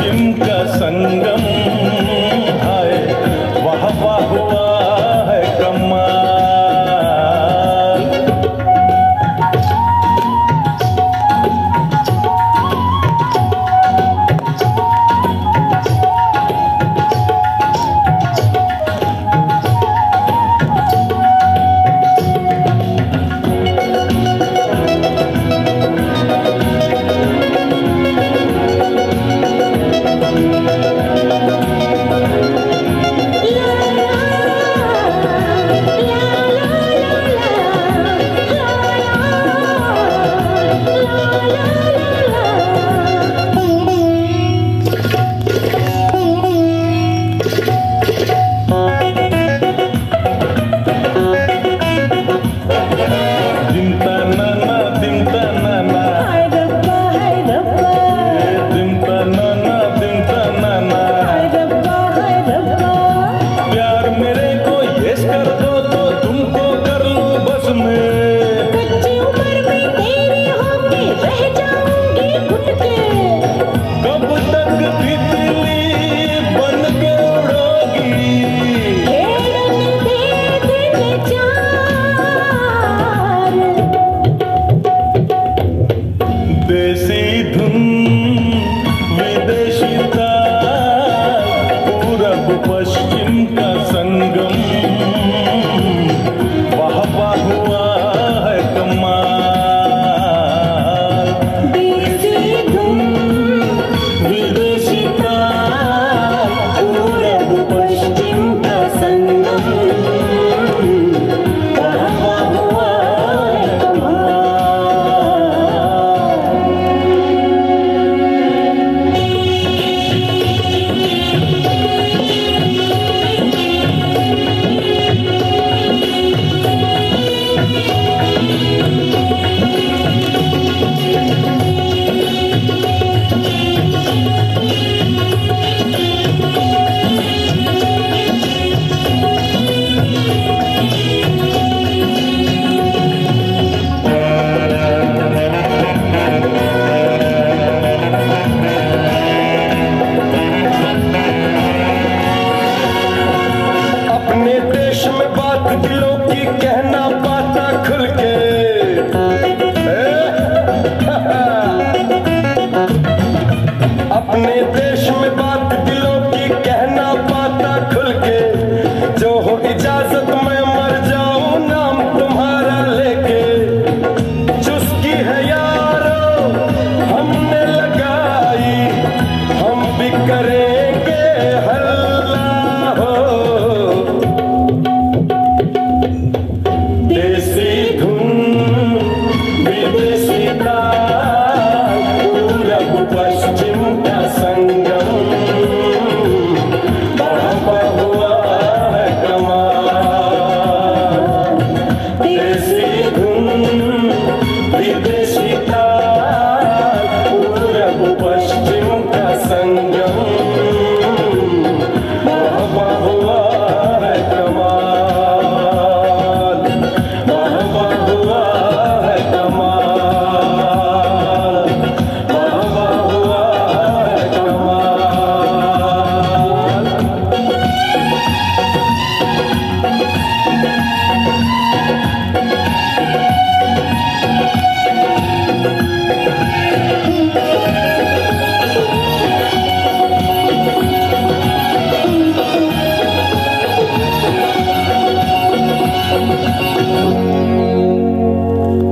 యంక సంగం